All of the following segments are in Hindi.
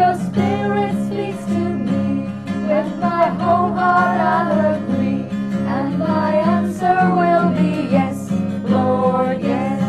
your spirit speaks to me. With my whole heart I'll agree, and my answer will be yes, Lord, yes.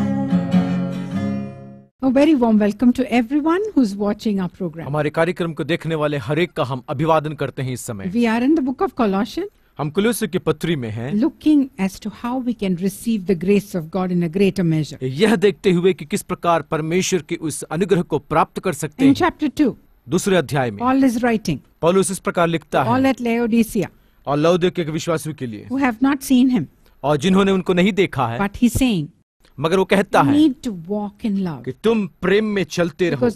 A very warm welcome to everyone who's watching our program. हमारे कार्यक्रम को देखने वाले हर एक का हम अभिवादन करते हैं इस समय We are in the book of Colossians. हम कुलुसियों की पत्री में हैं looking as to how we can receive the grace of God in a greater measure. यह देखते हुए कि किस प्रकार परमेश्वर के उस अनुग्रह को प्राप्त कर सकते In हैं chapter 2 दूसरे अध्याय में। पॉल इज़ राइटिंग पॉलुस इस प्रकार लिखता है। एट लेओडिसिया और लौदिक के विश्वासियों के लिए। Who have not seen him और जिन्होंने उनको नहीं देखा है। बट ही सेइंग मगर वो कहता है कि तुम प्रेम में चलते रहो।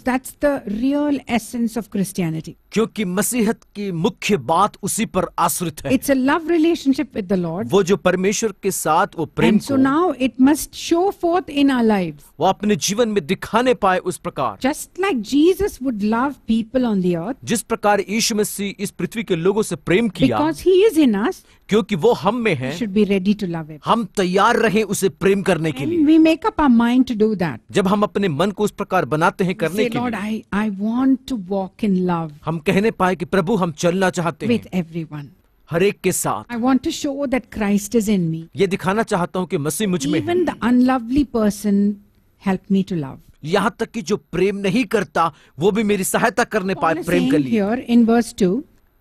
रियल एसेंस ऑफ़ क्रिश्चियनिटी क्योंकि मसीहत की मुख्य बात उसी पर आश्रित है। It's a love relationship with the lord वो जो परमेश्वर के साथ वो प्रेम so now it must show forth in our life वो अपने जीवन में दिखाने पाए उस प्रकार। Just like Jesus would love people on the earth जिस प्रकार यीशु मसीह इस पृथ्वी के लोगों से प्रेम किया बिकॉज़ ही इज़ इन अस क्योंकि वो हम में है। Should be ready to love हम तैयार रहे उसे प्रेम करने के लिए। We make up mind to do that जब हम अपने मन को उस प्रकार बनाते हैं करने के lord I I want to walk in love हम कहने पाए कि प्रभु हम चलना चाहते हैं। विद एवरी वन हर एक के साथ। I want to show that Christ is in me ये दिखाना चाहता हूँ की मसी मुझमें even the unlovely person help me to love यहाँ तक कि जो प्रेम नहीं करता वो भी मेरी सहायता करने पाए प्रेम कर लिए। इन वर्स टू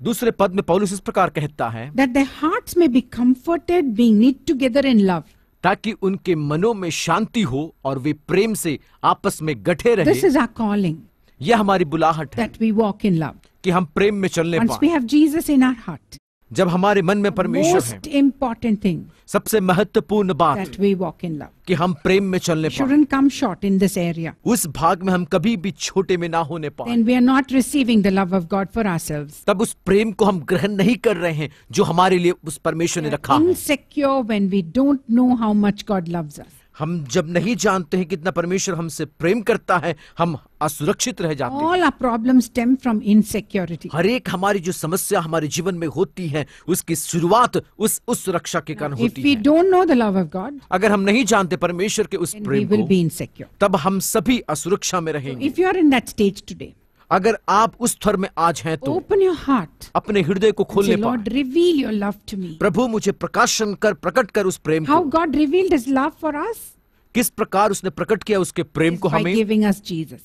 दूसरे पद में पौलुस इस प्रकार कहता है हार्ट में be comforted being knit together in love ताकि उनके मनो में शांति हो और वे प्रेम से आपस में गठे रहे। दिस इज़ आर कॉलिंग यह हमारी बुलाहट है that we walk in love कि हम प्रेम में चलने पाएँ। We have Jesus in our heart जब हमारे मन में परमेश्वर इंपॉर्टेंट थिंग सबसे महत्वपूर्ण बात वी वॉक इन लव कि हम प्रेम में चलने पाए। Come short in this area उस भाग में हम कभी भी छोटे में ना होने पाए। And we are not receiving the love of God for our selves तब उस प्रेम को हम ग्रहण नहीं कर रहे हैं जो हमारे लिए उस परमेश्वर ने रखा insecure when we don't know how much God loves हम जब नहीं जानते हैं कितना परमेश्वर हमसे प्रेम करता है हम असुरक्षित रह जाते हैं। All our problems stem from insecurity. हर एक हमारी जो समस्या हमारे जीवन में होती है उसकी शुरुआत उस उस सुरक्षा के कारण If होती we है। don't know the love of God, अगर हम नहीं जानते परमेश्वर के उस प्रेम को तब हम सभी असुरक्षा में रहेंगे। If you are in that stage today, अगर आप उस थर में आज हैं तो open your heart. अपने हृदय को खोलने पाए reveal your love to me. प्रभु मुझे प्रकाशन कर प्रकट कर उस प्रेम को God revealed His love for us? किस प्रकार उसने प्रकट किया उसके प्रेम को हमें giving us Jesus.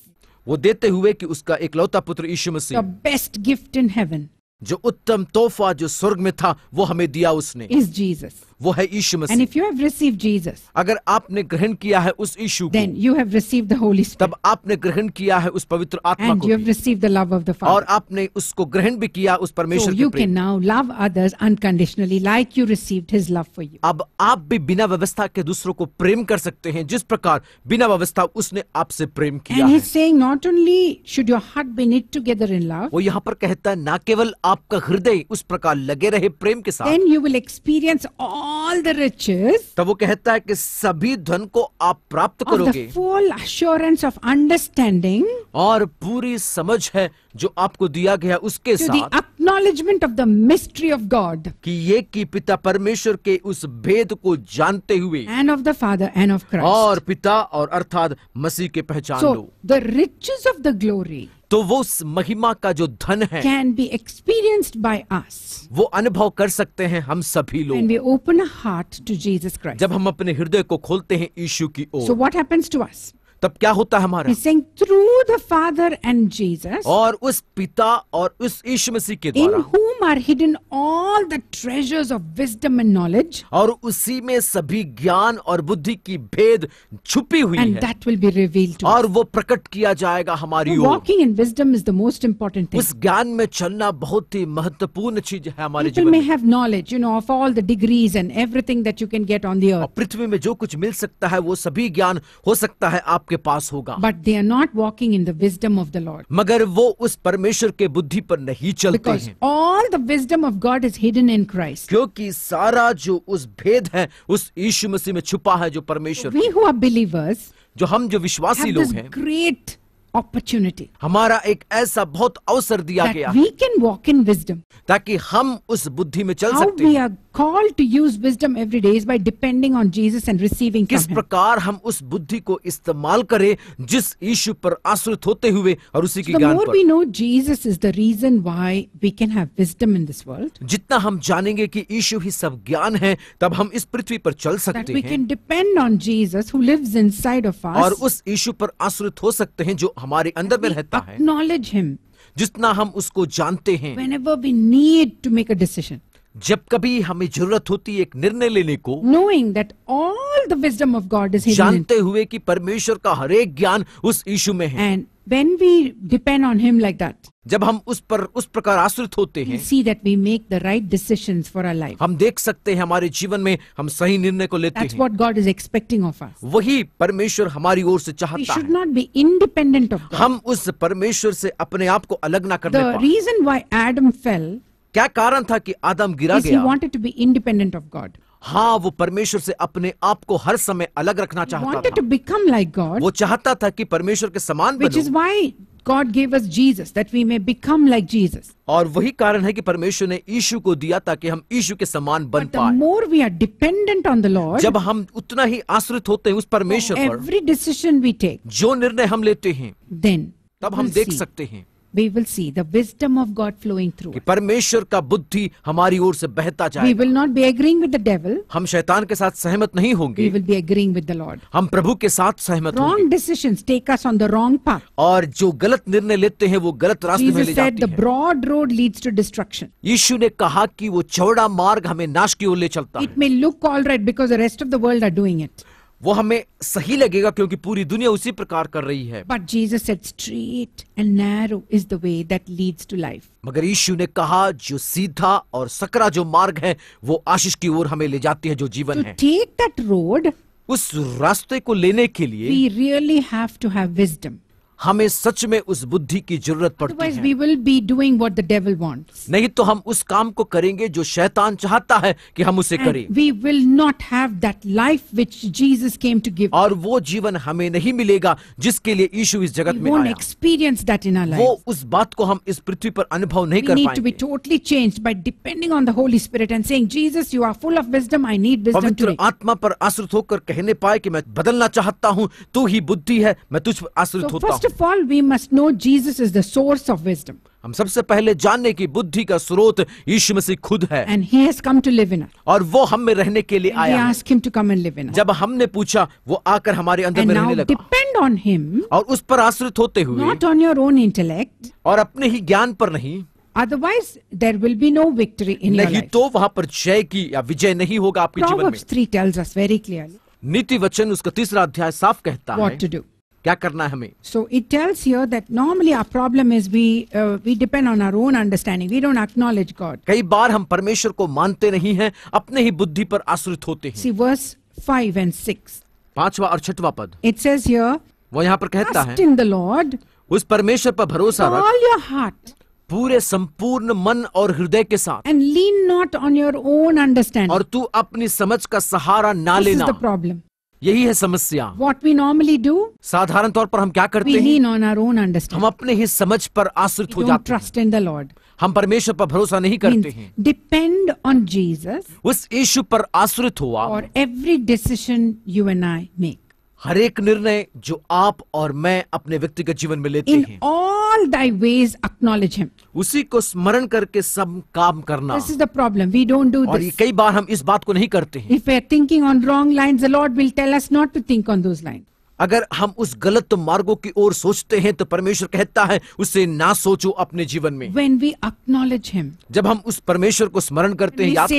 वो देते हुए कि उसका एकलौता पुत्र यीशु मसीह best gift in heaven जो उत्तम तोहफा जो स्वर्ग में था वो हमें दिया उसने is Jesus. वो है यीशु मसीह। And if you have received Jesus अगर आपने ग्रहण किया है उस यीशु को then you have received the holy spirit तब आपने ग्रहण किया है उस पवित्र आत्मा को and you have received the love of the father और आपने उसको ग्रहण भी किया उस परमेश्वर के प्रेम। So you can now love others unconditionally like you received his love for you अब आप भी बिना व्यवस्था के दूसरों को प्रेम कर सकते हैं जिस प्रकार बिना व्यवस्था उसने आपसे प्रेम किया and he. Is saying not only should your heart be knit together in love वो यहाँ पर कहता है ना केवल आपका हृदय उस प्रकार लगे रहे प्रेम के साथ then you will experience all all the riches तब वो कहता है कि सभी धन को आप प्राप्त करोगे। फुल अश्योरेंस ऑफ़ अंडरस्टैंडिंग और पूरी समझ है जो आपको दिया गया उसके साथ। Acknowledgement of the mystery of God कि ये की पिता परमेश्वर के उस भेद को जानते हुए and of the father and of और पिता और अर्थात मसीह के पहचान so, low. The riches of the glory तो वो उस महिमा का जो धन है can be experienced by us वो अनुभव कर सकते हैं हम सभी लोग। We open heart to Jesus Christ जब हम अपने हृदय को खोलते हैं ईशु की ओर। So what happens to us तब क्या होता है हमारा? Through the father and Jesus और उस पिता और उस ईश मसीह के in whom are hidden all the treasures of wisdom and knowledge और उसी में सभी ज्ञान और बुद्धि की भेद छुपी हुई and that will be revealed और वो प्रकट किया जाएगा हमारी walking in wisdom is the most important उस ज्ञान में चलना बहुत ही महत्वपूर्ण चीज़ है हमारे जीवन में। Have knowledge you know of all the degrees and everything that you can get on the पृथ्वी में जो कुछ मिल सकता है वो सभी ज्ञान हो सकता है आपके आपके पास होगा। But they are not walking in the of the lord मगर वो उस परमेश्वर के बुद्धि पर नहीं चलते wisdom of God is hidden in Christ क्योंकि सारा जो उस भेद है उस यीशु मसीह में छुपा है जो परमेश्वर वी हु। जो हम जो विश्वासी लोग हैं। ग्रेट अपॉर्चुनिटी हमारा एक ऐसा बहुत अवसर दिया गया। We can walk in wisdom ताकि हम उस बुद्धि में चल सकते हैं। Are called to use wisdom every day is by depending on Jesus and receiving किस from Him. प्रकार हम उस बुद्धि को इस्तेमाल करें जिस यीशु पर आश्रित होते हुए और उसी की The ज्ञान more पर we know Jesus is the reason why we can have wisdom in this world, जितना हम जानेंगे कि यीशु ही सब ज्ञान है तब हम इस पृथ्वी पर चल that सकते we हैं can depend on Jesus who lives inside of और us, उस यीशु पर आश्रित हो सकते हैं जो हमारे अंदर में we रहता है acknowledge Him जितना हम उसको जानते हैं whenever we need to make a decision, जब कभी हमें ज़रूरत होती एक निर्णय लेने को knowing that all the wisdom of God is जानते हुए कि परमेश्वर का हर एक ज्ञान उस इशू में है and When we depend on him like that, जब हम उस पर उस प्रकार आश्रित होते हैं see that we make the right decisions for our life हम देख सकते हैं हमारे जीवन में हम सही निर्णय को लेते That's हैं. God is expecting of us. वही परमेश्वर हमारी ओर से चाहता है. Should not be independent of God. हम उस परमेश्वर से अपने आप को अलग ना करते पाए. The reason why Adam क्या कारण था कि आदम गिरा is he गया wanted to be independent of God. हाँ वो परमेश्वर से अपने आप को हर समय अलग रखना चाहता wanted to था become like God, वो चाहता था कि परमेश्वर के समान which is बनो why God gave us Jesus, that we may become like Jesus. और वही कारण है कि परमेश्वर ने यीशु को दिया ताकि हम यीशु के समान बन But the पाए more we are dependent on the Lord, जब हम उतना ही आश्रित होते हैं उस परमेश्वर पर every decision we take, जो निर्णय हम लेते हैं then तब we हम will देख see, सकते हैं we will see the wisdom of God flowing through कि. परमेश्वर का बुद्धि हमारी ओर से बहता We will not be agreeing with the devil, हम शैतान के साथ सहमत नहीं we will be agreeing with the Lord. हम प्रभु के साथ सहमत होंगे Wrong decisions take us on the wrong path. और जो गलत निर्णय लेते हैं वो गलत रास्ते में ले Jesus said the broad road leads to destruction. यीशु ने कहा कि वो चौड़ा मार्ग हमें नाश की ओर ले चलता है It may look all right because the rest of the world are doing it. वो हमें सही लगेगा क्योंकि पूरी दुनिया उसी प्रकार कर रही है। But Jesus said straight and narrow is the way that leads to life मगर यीशु ने कहा जो सीधा और सकरा जो मार्ग है वो आशीष की ओर हमें ले जाती है जो जीवन है। टेक दैट रोड उस रास्ते को लेने के लिए we really have to have wisdom हमें सच में उस बुद्धि की ज़रूरत पड़ती है we will be doing what the devil wants. नहीं तो हम उस काम को करेंगे जो शैतान चाहता है कि हम उसे करें we will not have that life which Jesus came to give. और वो जीवन हमें नहीं मिलेगा जिसके लिए यीशु इस जगत We में won't आया experience that in our lives. वो उस बात को हम इस पृथ्वी पर अनुभव नहीं We कर need to be totally changed by depending on the Holy Spirit and saying, Jesus, you are full of wisdom. I need wisdom पवित्र today. आत्मा पर आश्रित होकर कहने पाए कि मैं बदलना चाहता हूँ तू ही बुद्धि है मैं तुझ पर आश्रित So, होता हूँ of all we must know Jesus is the source of wisdom हम सबसे पहले जानने की बुद्धि का स्रोत यीशु मसीह खुद है। And he has come to live in और वो हम में रहने के लिए आया ask him to come and live in जब हमने पूछा वो आकर हमारे अंदर में रहने लगा। डिपेंड ऑन हिम और उस पर आश्रित होते हुए not on your own intellect और अपने ही ज्ञान पर नहीं otherwise there will be no victory in नहीं तो वहाँ पर जय की या विजय नहीं होगा आपके जीवन में। Three tells us very clearly नीति वचन उसका तीसरा अध्याय साफ़ कहता है। व्हाट टू डू क्या करना है हमें? So it tells you that normally our problem is be we depend on our own understanding we don't acknowledge God कई बार हम परमेश्वर को मानते नहीं हैं अपने ही बुद्धि पर आश्रित होते हैं। सी वर्स 5 एंड 6 पांचवा और छठवा पद। इट सेज हियर वो यहाँ पर कहता है इन द लॉर्ड उस परमेश्वर पर भरोसा रख ऑल योर हार्ट पूरे संपूर्ण मन और हृदय के साथ। And lean not on your own understand और तू अपनी समझ का सहारा ना लेना। प्रॉब्लम यही है समस्या। वॉट वी नॉर्मली डू साधारण तौर पर हम क्या करते हैं? हम अपने ही समझ पर आश्रित हो जाते ट्रस्ट इन द लॉर्ड हम परमेश्वर पर भरोसा नहीं करते हैं। डिपेंड ऑन जीजस उस इश्यू पर आश्रित हुआ। और every decision you and I make हर एक निर्णय जो आप और मैं अपने व्यक्तिगत जीवन में लेते हैं। उसी को स्मरण करके सब काम करना। This is the problem we don't do और कई बार हम इस बात को नहीं करते हैं। Not to think on those lines अगर हम उस गलत मार्गों की ओर सोचते हैं तो परमेश्वर कहता है उसे ना सोचो अपने जीवन में। वेन we acknowledge him, जब हम उस परमेश्वर को स्मरण करते हैं याद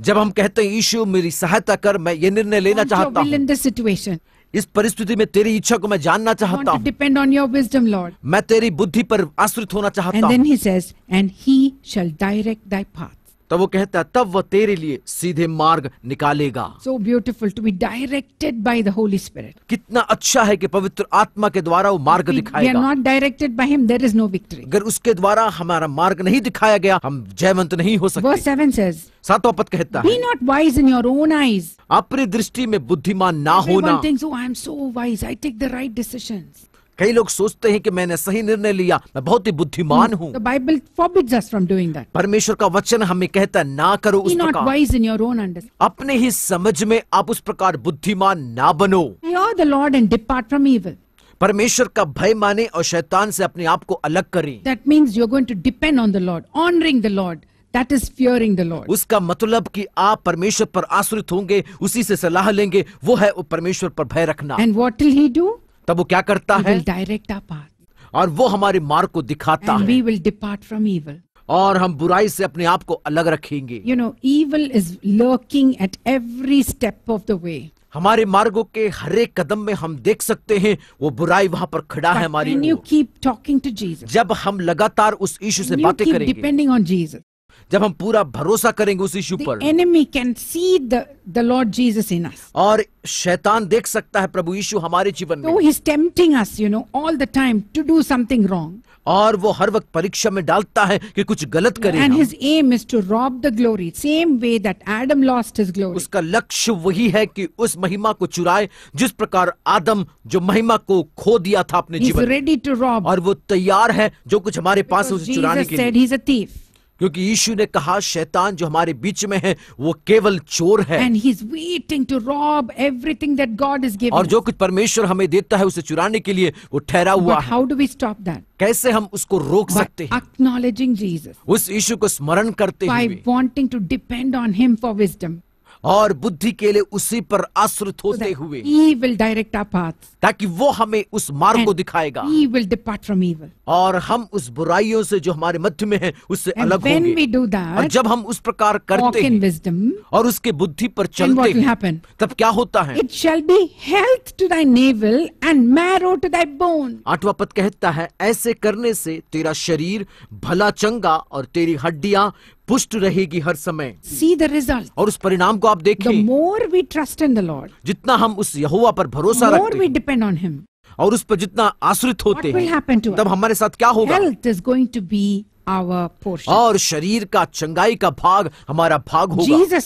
जब हम कहते हैं ईशु मेरी सहायता कर मैं ये निर्णय लेना चाहता हूँ। इस परिस्थिति में तेरी इच्छा को मैं जानना चाहता हूँ। डिपेंड ऑन यम लॉर्ड मैं तेरी बुद्धि पर आश्रित होना चाहता हूँ। डायरेक्ट दाई पाथ तब वो कहता है तब वो तेरे लिए सीधे मार्ग निकालेगा. So beautiful to be directed by the Holy Spirit कितना अच्छा है कि पवित्र आत्मा के द्वारा वो मार्ग दिखाएगा। Not directed by him there is no victory अगर उसके द्वारा हमारा मार्ग नहीं दिखाया गया हम जयवंत नहीं हो सकते। वर्स 7 सेज पद कहता है not wise in your own eyes अपनी दृष्टि में बुद्धिमान ना होना। I so wise I take the right decision कई लोग सोचते हैं कि मैंने सही निर्णय लिया मैं बहुत ही बुद्धिमान हूँ। बाइबल परमेश्वर का वचन हमें कहता है ना करो उस प्रकार। वाइज इन अपने ही समझ में आप उस प्रकार बुद्धिमान ना बनो। The Lord and depart from evil परमेश्वर का भय माने और शैतान से अपने आप को अलग करें। That mean you're going to depend on the Lord honouring the Lord That is fearing the Lord. उसका मतलब कि आप परमेश्वर पर आश्रित होंगे उसी से सलाह लेंगे वो है वो परमेश्वर पर भय रखना। And what will he do? तब वो क्या करता है? डायरेक्ट आप और वो हमारे मार्ग को दिखाता है। विल डिपार्ट फ्रॉम ईवल और हम बुराई से अपने आप को अलग रखेंगे। You know evil is lurking at every step of the way हमारे मार्गों के हर एक कदम में हम देख सकते हैं वो बुराई वहाँ पर खड़ा है हमारी you keep talking to Jesus जब हम लगातार उस इशू से बातें करेंगे। डिपेंडिंग ऑन जीसस जब हम पूरा भरोसा करेंगे उस इशू पर। Enemy can see the Lord Jesus in us और शैतान देख सकता है प्रभु यीशु हमारे जीवन में। He is us you know all the time to do something wrong और वो हर वक्त परीक्षा में डालता है कि कुछ गलत करें and his aim is to rob the glory same way that Adam lost his glory उसका लक्ष्य वही है कि उस महिमा को चुराए जिस प्रकार आदम जो महिमा को खो दिया था अपने जीवन रेडी टू रॉब और वो तैयार है जो कुछ हमारे पास है उसे चुराने के लिए। क्योंकि यीशु ने कहा शैतान जो हमारे बीच में है वो केवल चोर है। And he is waiting to rob everything that God is giving और जो कुछ परमेश्वर हमें देता है उसे चुराने के लिए वो ठहरा हुआ है। How do we stop that कैसे हम उसको रोक But सकते हैं? एक्नॉलेजिंग जीसस उस यीशु को स्मरण करते हुए। By wanting to depend on him for wisdom और बुद्धि के लिए उसी पर आश्रित होते so हुए। He will direct our paths ताकि वो हमें उस मार्ग को दिखाएगा he will depart from evil. और हम उस बुराइयों से जो हमारे मध्य में है उससे And अलग when we होंगे do और जब हम उस प्रकार करते हैं wisdom, और उसके बुद्धि पर चलते हैं? तब क्या होता है It shall be health to thy navel and marrow to thy bone. आठवां पद कहता है ऐसे करने से तेरा शरीर भला चंगा और तेरी हड्डियाँ पुष्ट रहेगी हर समय सी द रिज़ल्ट और उस परिणाम को आप The देखें more we trust in the Lord, जितना हम उस यहोवा पर भरोसा रखते we डिपेंड ऑन हिम और उस पर जितना आश्रित होते हैं तब हमारे साथ क्या होगा? Going to be our portion और शरीर का चंगाई का भाग हमारा भाग होगा।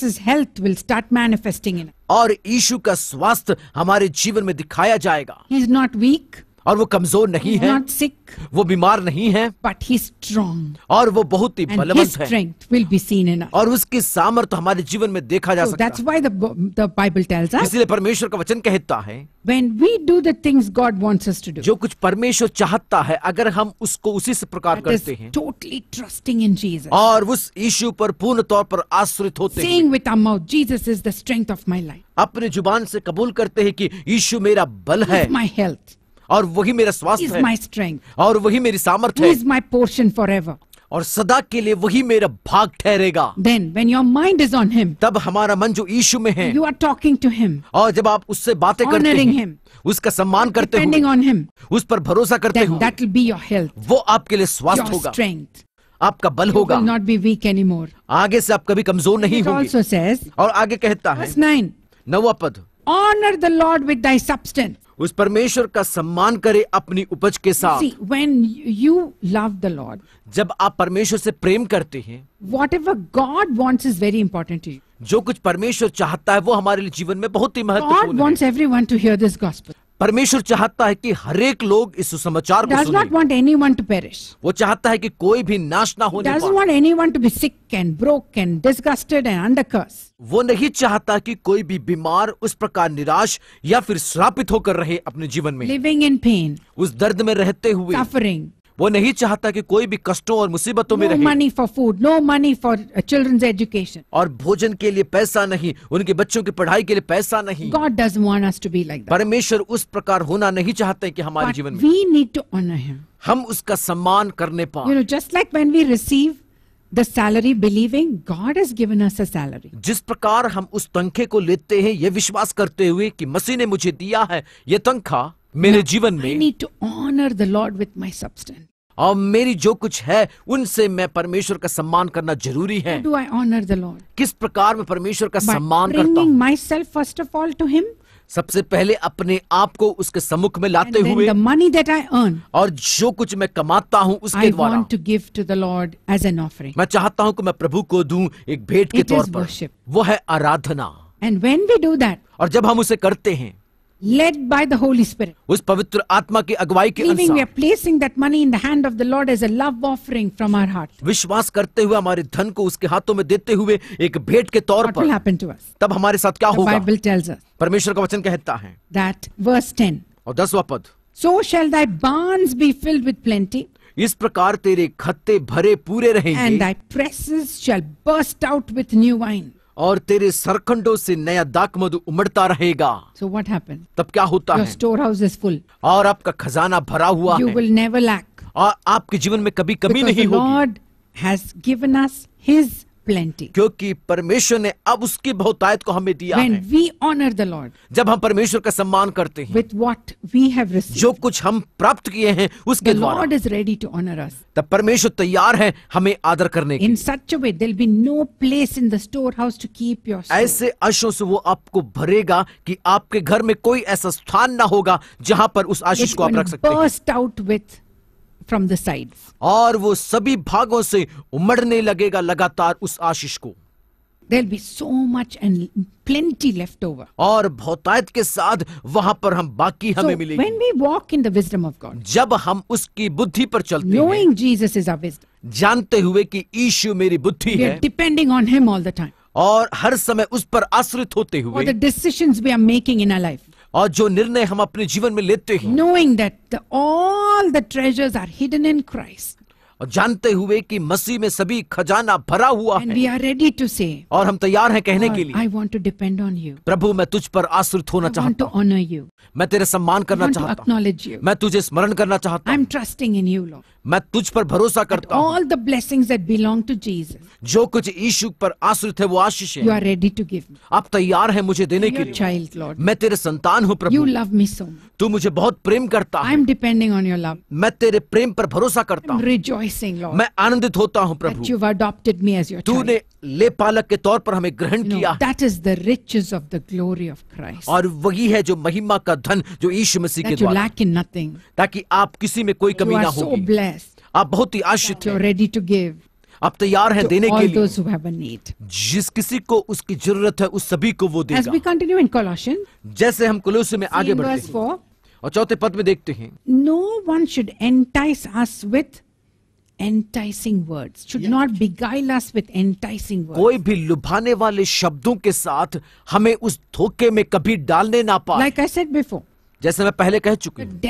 और ईशु का स्वास्थ्य हमारे जीवन में दिखाया जाएगा। ही इज़ नॉट वीक और वो कमज़ोर नहीं है not sick, वो बीमार नहीं है but he's strong. और वो बहुत ही बलवंत है will be seen in us. और उसकी सामर्थ्य हमारे जीवन में देखा जा So सकता that's why the, the Bible tells us इसलिए परमेश्वर का वचन कहता है when we do the things God wants us to do, जो कुछ परमेश्वर चाहता है अगर हम उसको उसी से प्रकार करते हैं totally trusting in Jesus. और उस यीशु पर पूर्ण तौर पर आश्रित होते हैं Saying with our mouth, Jesus is the strength of my life, अपने ज़ुबान से कबूल करते हैं कि यीशु मेरा बल है my health, और वही मेरा स्वास्थ्य है। माई स्ट्रेंथ और वही मेरी सामर्थ्य is my portion for ever और सदा के लिए वही मेरा भाग ठहरेगा। Then when your mind is on him तब हमारा मन जो ईशु में है you are talking to him और जब आप उससे बातें करते हैं, him, उसका सम्मान करते हैं ऑन हिम उस पर भरोसा करते हैं that will be your health वो आपके लिए स्वास्थ्य होगा। स्ट्रेंथ आपका बल होगा। Not be weak any more आगे से आप कभी कमज़ोर नहीं होंगे। और आगे कहता है नवा पद honour the Lord with thy substance उस परमेश्वर का सम्मान करे अपनी उपज के साथ। When you love the the Lord, जब आप परमेश्वर से प्रेम करते हैं whatever God wants is very important. जो कुछ परमेश्वर चाहता है वो हमारे लिए जीवन में बहुत ही महत्वपूर्ण है। परमेश्वर चाहता है कि हरेक लोग इस सुसमाचार को Does not सुने want anyone to perish. वो चाहता है कि कोई भी नाश ना होने Doesn't पाए want anyone to be sick and broke and disgusted and under curse. वो नहीं चाहता कि कोई भी बीमार उस प्रकार निराश या फिर श्रापित होकर रहे अपने जीवन में Living in pain, उस दर्द में रहते हुए suffering, वो नहीं चाहता कि कोई भी कष्टों और मुसीबतों में रहे। Money for food no money for children's education और भोजन के लिए पैसा नहीं उनके बच्चों की पढ़ाई के लिए पैसा नहीं। God does want to be like परमेश्वर उस प्रकार होना नहीं चाहते कि हमारे जीवन में। We need to honour him हम उसका सम्मान करने पाए just like when we receive the salary believing God is given us a salary जिस प्रकार हम उस तंखे को लेते हैं ये विश्वास करते हुए कि मसीह ने मुझे दिया है ये तंखा मेरे जीवन में need to honour the Lord with my substance और मेरी जो कुछ है उनसे मैं परमेश्वर का सम्मान करना ज़रूरी है। Do I honour the Lord किस प्रकार में परमेश्वर का सम्मान करता myself first of all to him सबसे पहले अपने आप को उसके सम्मुख में लाते हुए मनी देट आई अर्न और जो कुछ मैं कमाता हूँ उसके द्वारा। To give to the Lord as an offering मैं चाहता हूँ कि मैं प्रभु को दू एक भेंट के तौर पर। वो है आराधना। And when we do that और जब हम उसे करते हैं led by the Holy Spirit, उस पवित्र आत्मा की अगुवाई के believing we are placing that money in the hand of the Lord as a love offering from our heart, विश्वास करते हुए हमारे धन को उसके हाथों में देते हुए एक भेंट के तौर what will happen to us? तब हमारे साथ क्या The होगा Bible tells us परमेश्वर का वचन कहता है that, verse 10 और दसवां पद So shall thy barns be filled with plenty, इस प्रकार तेरे खत्ते भरे पूरे and रहेंगे thy presses shall burst out with new wine. और तेरे सरखंडो से नया दाक मधु उमड़ता रहेगा। सो वट हैपन तब क्या होता है? स्टोर हाउस इज़ फुल और आपका खजाना भरा हुआ यू विल नेवर लैक और आपके जीवन में कभी कमी नहीं होगी। God has given us his plenty क्योंकि परमेश्वर ने अब उसकी बहुतायत को हमें दिया When है। वी ऑनर द लॉर्ड जब हम परमेश्वर का सम्मान करते हैं। With what we have received जो कुछ हम प्राप्त किए हैं उसके Lord is ready to honour us तब परमेश्वर तैयार है हमें आदर करने in such a way there be no place in the storehouse to keep your ऐसे आशीषों से वो आपको भरेगा कि आपके घर में कोई ऐसा स्थान ना होगा जहाँ पर उस आशीष को आप रख सकते हैं। From the sides. और वो सभी भागों से उमड़ने लगेगा लगातार उस आशीष को There'll be so much and plenty left over. और बहुतायत के साथ वहाँ पर हम बाकी So हमें मिलेगी. when we walk in the wisdom of God, जब हम उसकी बुद्धि पर चलते हैं knowing Jesus is our wisdom, जानते हुए कि ईशु मेरी बुद्धि we है depending on Him all the time. और हर समय उस पर आश्रित होते हुए. For the decisions we are making in our life, और जो निर्णय हम अपने जीवन में लेते हैं। Knowing that all the treasures are hidden in Christ और जानते हुए कि मसीह में सभी खजाना भरा हुआ And है। वी आर रेडी टू से और हम तैयार हैं कहने के लिए। I want to depend on you प्रभु मैं तुझ पर आश्रित होना चाहता हूँ। मैं तेरे सम्मान करना चाहता हूँ। मैं तुझे स्मरण करना चाहता हूँ। I am trusting in you lord मैं तुझ पर भरोसा करता all the blessing to Jesus जो कुछ ईशु पर आश्रित है वो आशीष है। You are ready to give आप तैयार है मुझे देने के लिए। चाइल्ड लॉर्ड मैं तेरे संतान हूँ प्रभु। यू लव मी सो तू मुझे बहुत प्रेम करता I am depending on your love मैं तेरे प्रेम पर भरोसा करता हूँ। रिजॉइसिंग लॉर्ड मैं आनंदित होता हूँ प्रभु। यू अडॉप्टेड मी एज तू ने ले पालक के तौर पर हमें ग्रहण no, किया। That is the rich of the glory of Christ और वही है जो महिमा का धन जो ईश मसीह के नथिंग ताकि आप किसी में कोई कमी ना हो so आप बहुत ही आश्रित हैं। रेडी टू गिव आप तैयार हैं देने के लिए। जिस किसी को उसकी ज़रूरत है उस सभी को वो देगा। इन कोलोशन जैसे हम कोलोस में आगे बढ़ते हैं और चौथे पद में देखते हैं। No one should entice us with enticing words should not beguile us with enticing words कोई भी लुभाने वाले शब्दों के साथ हमें उस धोखे में कभी डालने ना पाए। लाइक आई सेड बिफोर जैसे मैं पहले कह चुकी हूँ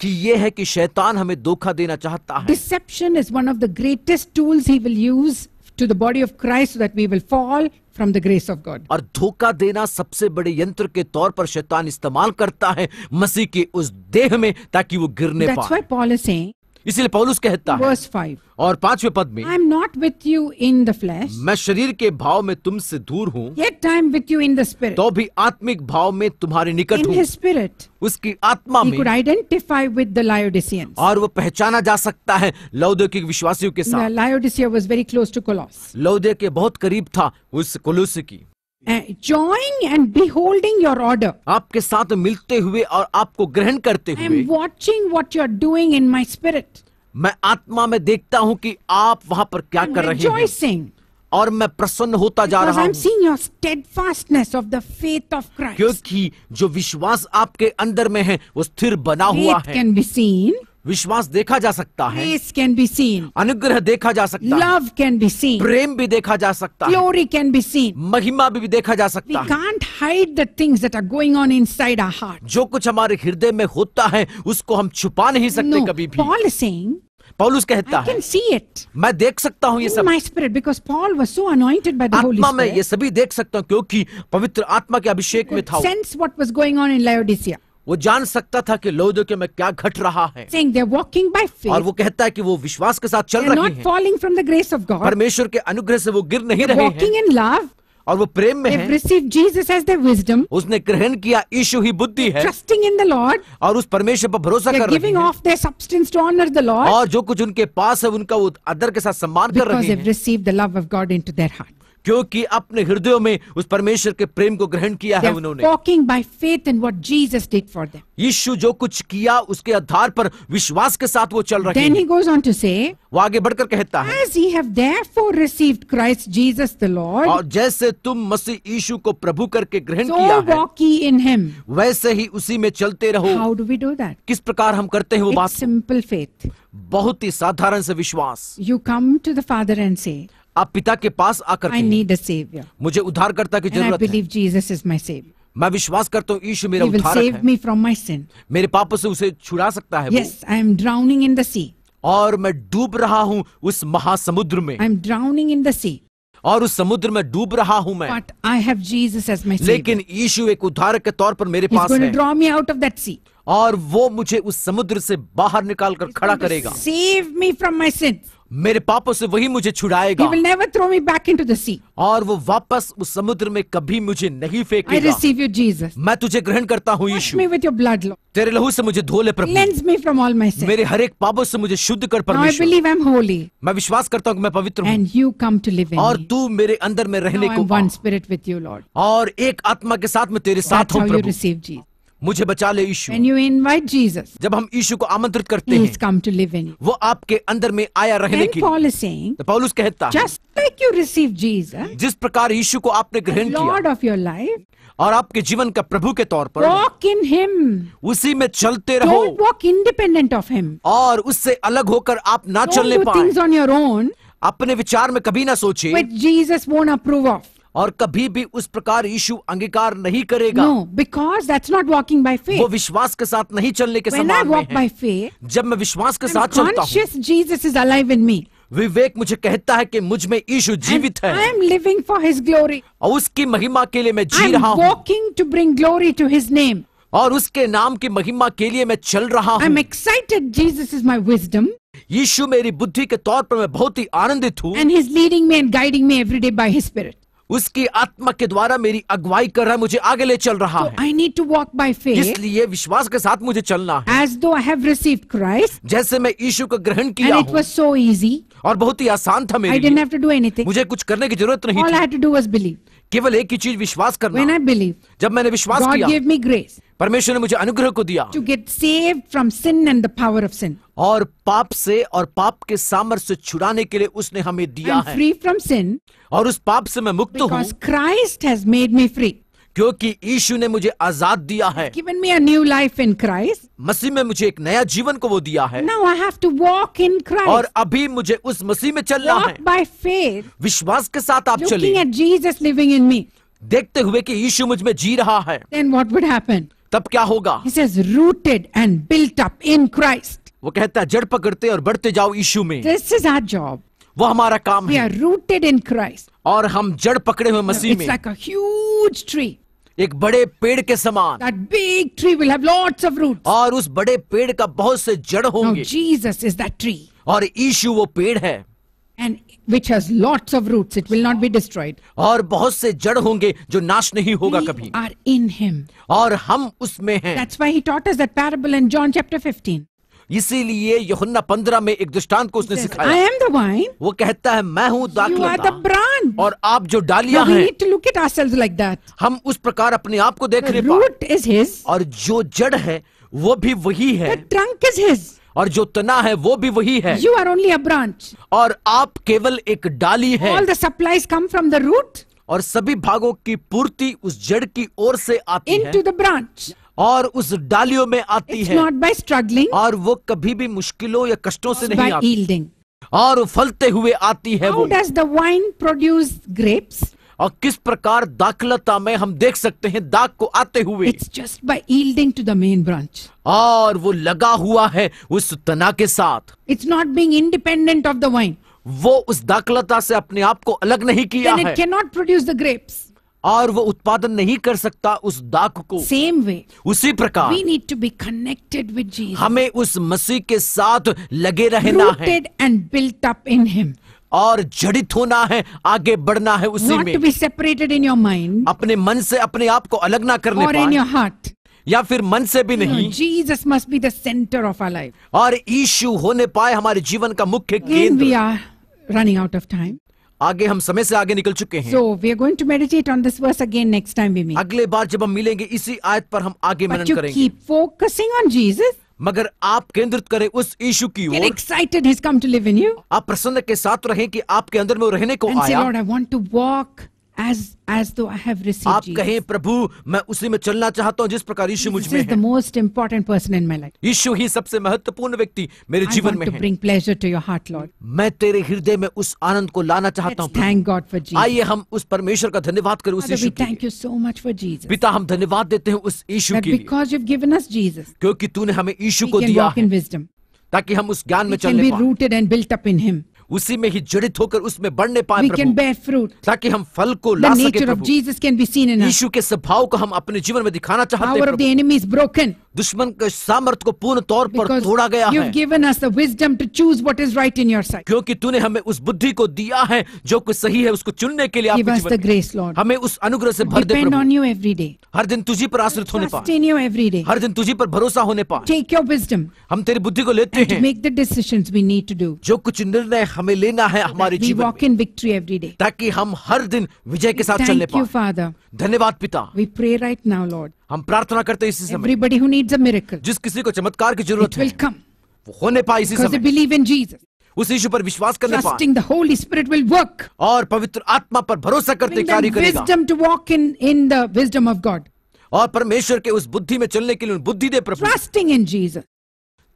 कि ये है कि शैतान हमें धोखा देना चाहता है। Deception is one of the greatest tool he use to the body of Christ that we will fall from the grace of God और धोखा देना सबसे बड़े यंत्र के तौर पर शैतान इस्तेमाल करता है मसीह के उस देह में ताकि वो गिरने पाए। इसीलिए पौलुस कहता है वर्स 5 और पांचवे पद में I am not with you in the flesh मैं शरीर के भाव में तुमसे दूर हूँ time with you in the spirit तो भी आत्मिक भाव में तुम्हारे निकट हूँ। स्पिरिट उसकी आत्मा में आइडेंटिफाई विद द लायोडिसियन और वो पहचाना जा सकता है लौदिक विश्वासियों के साथ। Laodicea was very close to Colosse लौदे के बहुत करीब था उस कोलोस की। Joying and be holding your order आपके साथ मिलते हुए और आपको ग्रहण करते हुए watching what you are doing in my spirit मैं आत्मा में देखता हूँ की आप वहाँ पर क्या कर रहे हैं। और मैं प्रसन्न होता जा रहा हूँ। Seeing your steadfastness of the faith of Christ क्योंकि जो विश्वास आपके अंदर में है वो स्थिर बना हुआ है। कैन बी सीन विश्वास देखा जा सकता है। कैन बी सीन अनुग्रह देखा जा सकता लव कैन बी सीन प्रेम भी देखा जा सकता ग्लोरी कैन बी सीन महिमा भी, भी देखा जा सकता We can't hide the things that are going on inside our heart. जो कुछ हमारे हृदय में होता है उसको हम छुपा नहीं सकते no, कभी भी। Paul is saying, पॉलस कहता है सी इट मैं देख सकता हूँ ये सब। My spirit because Paul was so anointed by आत्मा मैं ये सभी देख सकता हूँ क्योंकि पवित्र आत्मा के अभिषेक में था sense what was going on in Laodicea वो जान सकता था कि लोदो के में क्या घट रहा है। वॉकिंग और वो कहता है कि वो विश्वास के साथ चल रहे हैं। परमेश्वर के अनुग्रह से वो गिर नहीं रहे हैं। इन लव और वो प्रेम में wisdom, उसने ग्रहण किया ईशु ही बुद्धि है। ट्रस्टिंग इन द लॉर्ड और उस परमेश्वर पर भरोसा कर रहे हैं। Lord, और जो कुछ उनके पास है उनका वो अदर के साथ सम्मान कर रहे हैं। क्योंकि अपने हृदयों में उस परमेश्वर के प्रेम को ग्रहण किया है उन्होंने walking by faith in what Jesus take for यीशु जो कुछ किया उसके आधार पर विश्वास के साथ वो चल रहे हैं। वो आगे बढ़कर कहता है Christ Lord, और जैसे तुम मसीह यीशु को प्रभु करके ग्रहण so किया है, in him. वैसे ही उसी में चलते रहो how do we do that? किस प्रकार हम करते हैं वो बात सिंपल फेथ बहुत ही साधारण से विश्वास you come to the father and से आप पिता के पास आकर मुझे उद्धारकर्ता की ज़रूरत है। मैं विश्वास करता हूँ ईश्व मेरा उद्धारक save me from my sin मेरे पापों से उसे छुड़ा सकता है yes I am drowning in the sea और मैं डूब रहा हूँ उस महासमुद्र में। I am drowning in the sea और उस समुद्र में डूब रहा हूँ मैं। But I have Jesus as my लेकिन ईशु एक उद्धार के तौर पर मेरे पास है। Draw me out of that sea और वो मुझे उस समुद्र से बाहर निकाल कर खड़ा करेगा। Save me from my sins मेरे पापों से वही मुझे छुड़ाएगा He will never throw me back into the sea. और वो वापस उस समुद्र में कभी मुझे नहीं फेंकेगा I receive you, Jesus. मैं तुझे ग्रहण करता हूँ Wash Yeshu me with your blood, Lord. तेरे लहू से मुझे धो ले प्रभु Cleanse me from all my sins. मेरे हर एक पापों से मुझे शुद्ध कर Now I believe I'm holy. मैं विश्वास करता हूँ कि मैं पवित्र हूँ And you come to live in और me. तू मेरे अंदर में रहने Now को I'm one spirit with you, Lord. और एक आत्मा के साथ मैं तेरे साथ That's हूँ how you Prabhu receive Jesus. मुझे बचा ले Yeshu. And you invite Jesus जब हम यीशु को आमंत्रित करते हैं कम टू लिव इन वो आपके अंदर में आया रहने के पॉल इज़ सेइंग द पॉलस कहता just like you receive Jesus जिस प्रकार यीशु को आपने ग्रहण किया लॉर्ड ऑफ़ योर लाइफ और आपके जीवन का प्रभु के तौर पर वॉक इन हिम उसी में चलते रहो। वॉक इंडिपेंडेंट ऑफ़ हिम और उससे अलग होकर आप ना चलने पाए। थिंग्स ऑन योर ओन अपने विचार में कभी ना सोचे। जीसस वोंट अप्रूव ऑफ़ और कभी भी उस प्रकार यीशु अंगीकार नहीं करेगा। Because that's not walking by faith वो विश्वास के साथ नहीं चलने के समान वॉक बाई फेथ जब मैं विश्वास के साथ चलता इज़ अलाइव इन मी विवेक मुझे कहता है कि मुझमें यीशु जीवित है। I am living for his glory और उसकी महिमा के लिए मैं जी I'm रहा हूँ। To bring glory to his name और उसके नाम की महिमा के लिए मैं चल रहा हूँ। I am excited Jesus is my wisdom Yeshu मेरी बुद्धि के तौर पर मैं बहुत ही आनंदित हूँ। And his leading me and guiding me every day by his spirit उसकी आत्मा के द्वारा मेरी अगुवाई कर रहा है मुझे आगे ले चल रहा है। I need to walk by faith इसलिए विश्वास के साथ मुझे चलना एज दो आई हैव रिसीव्ड जैसे मैं यीशु का ग्रहण किया इट वाज सो इजी और बहुत ही आसान था मेरे आई डिडंट मुझे कुछ करने की ज़रूरत नहीं केवल एक ही चीज़ विश्वास करना। व्हेन जब मैंने विश्वास God किया। परमेश्वर ने मुझे अनुग्रह को दिया। To get save from sin and the power of sin और पाप से और पाप के सामर्थ्य छुड़ाने के लिए उसने हमें दिया है। फ्री फ्रॉम सिन और उस पाप से मैं मुक्त हूँ। Christ has made me free क्योंकि ईशु ने मुझे आज़ाद दिया है। Given me new life in Christ मसीह में मुझे एक नया जीवन को वो दिया है। Now I have to walk in Christ और अभी मुझे उस मसीह में चलना walk है। बाय फेथ विश्वास के साथ आप चलिए। जीसस लिविंग इन मी देखते हुए कि यीशु मुझमें जी रहा है। देन व्हाट वुड हैपन तब क्या होगा? Rooted and built up in Christ वो कहता है जड़ पकड़ते और बढ़ते जाओ इश्यू में। दिस इज़ आर जॉब वो हमारा काम है। रूटेड इन क्राइस्ट और हम जड़ पकड़े हुए मसीह में। ह्यूज ट्री एक बड़े पेड़ के समान। Big tree will have lots of roots और उस बड़े पेड़ का बहुत से जड़ होंगे। जीजस इज़ दैट ट्री और ईशु वो पेड़ है। And which has lots of roots it will not be destroyed और बहुत से जड़ होंगे जो नाश नहीं होगा कभी। आर इन हिम और हम उसमें हैं। That's why he taught us that parable in John chapter 15 इसीलिए यहुन्ना पंद्रह में एक दृष्टांत को उसने सिखाया। वाइन वो कहता है मैं हूँ ब्रांच और आप जो डालिया हैं। Need look it like that हम उस प्रकार अपने आप को देख रहे। हैं और जो जड़ है वो भी वही है। ट्रंक इज़ हिज और जो तना है वो भी वही है। You are only a branch और आप केवल एक डाली है। All the supplies come from the root और सभी भागों की पूर्ति उस जड़ की ओर से आती Into है। इन द ब्रांच और उस डालियों में आती It's है। नॉट बाय स्ट्रगलिंग और वो कभी भी मुश्किलों या कष्टों से नहीं आती। और फलते हुए आती है How वो। Does the vine produce grapes और किस प्रकार दाखलता में हम देख सकते हैं दाग को आते हुए। और वो लगा हुआ है उस तना के साथ। It's not being independent of the vine वो उस दाखलता से अपने आप को अलग नहीं किया है। Can not produce the grapes और वो उत्पादन नहीं कर सकता उस दाक को। सेम वे उसी प्रकार we need to be connected with Jesus हमें उस मसीह के साथ लगे रहना है। And built up in him और जड़ित होना है आगे बढ़ना है उसी Not में। to be separated in your अपने मन से अपने आप को अलग ना करने or in your heart. या फिर मन से भी नहीं। Jesus must be center of our life और ईशु होने पाए हमारे जीवन का मुख्य केंद्र। We are running out of time आगे हम समय से आगे निकल चुके हैं। So we are going to meditate on this verse again next time we meet अगले बार जब हम मिलेंगे इसी आयत पर हम आगे मनन करेंगे। फोकसिंग ऑन जीसस मगर आप केंद्रित करें उस इशू की ओर। आप प्रसन्न के साथ रहें कि आपके अंदर में रहने को And आया। As as though I have received आप Jesus. कहें प्रभु मैं उसी में चलना चाहता हूँ जिस प्रकार यीशु मुझ This is the most important person in my life. यीशु ही सबसे महत्वपूर्ण व्यक्ति मेरे I जीवन want to bring pleasure to your heart, Lord. मैं तेरे हृदय में उस आनंद को लाना चाहता हूँ thank God for Jesus. आइए हम उस परमेश्वर का धन्यवाद करें उस यीशु के thank you so much for Jesus. पिता हम धन्यवाद देते हैं उस यीशु के लिए because you've given us Jesus, क्योंकि तूने हमें यीशु को दिया है ताकि हम उस ज्ञान में We can be rooted and built up in Him. उसी में ही जड़ित होकर उसमें बढ़ने पाए प्रभु। bear फ्रूट ताकि हम फल को ला सके प्रभु। यीशु के स्वभाव को हम अपने जीवन में दिखाना चाहते हैं प्रभु। enemy is broken. दुश्मन के सामर्थ को पूर्ण तौर पर तोड़ा गया you've है। given us the wisdom to choose what is right in your sight. क्योंकि तूने हमें उस बुद्धि को दिया है जो कुछ सही है उसको चुनने के लिए आपके जीवन grace, Lord. हमें उस अनुग्रह से भर दे प्रभु। on you every day. हर दिन तुझी पर आश्रित होने पा। Every day. हर दिन तुझे पर भरोसा होने पा। टेक योर विजडम हम तेरी बुद्धि को लेते हैं। Make the decisions we need to do जो कुछ निर्णय हमें लेना है हमारे जीवन विक्ट्री एवरी डे ताकि हम हर दिन विजय के साथ चलने पाए। फादर धन्यवाद पिता। We pray right now lord हम प्रार्थना करते हैं इसी समय। एवरीबॉडी हु जिस किसी को चमत्कार की ज़रूरत है वेलकम होने पाए इसी समय। बिलीव इन जीसस उस इशु पर विश्वास करने Trusting पाए Holy Spirit will work. और पवित्र आत्मा पर भरोसा करते कार्य करेगा। और परमेश्वर के उस बुद्धि में चलने के लिए बुद्धि दे प्रभु। Trusting in Jesus.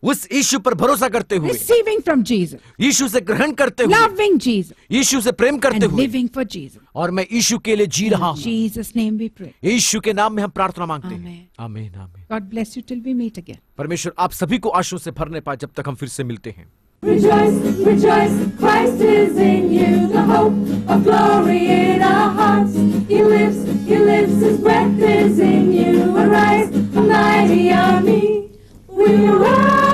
उस ईशु पर भरोसा करते हुए रिसीविंग फ्रॉम जीसस यीशु से ग्रहण करते हुए लविंग जीसस यीशु से प्रेम करते हुए लिविंग फॉर जीसस और मैं ईशु के लिए जी रहा हूँ। Jesus name we pray Yeshu के नाम में हम प्रार्थना मांगते हैं। Amen amen God bless you till we meet again परमेश्वर आप सभी को आशु से भरने पाए जब तक हम फिर से मिलते हैं। We arise.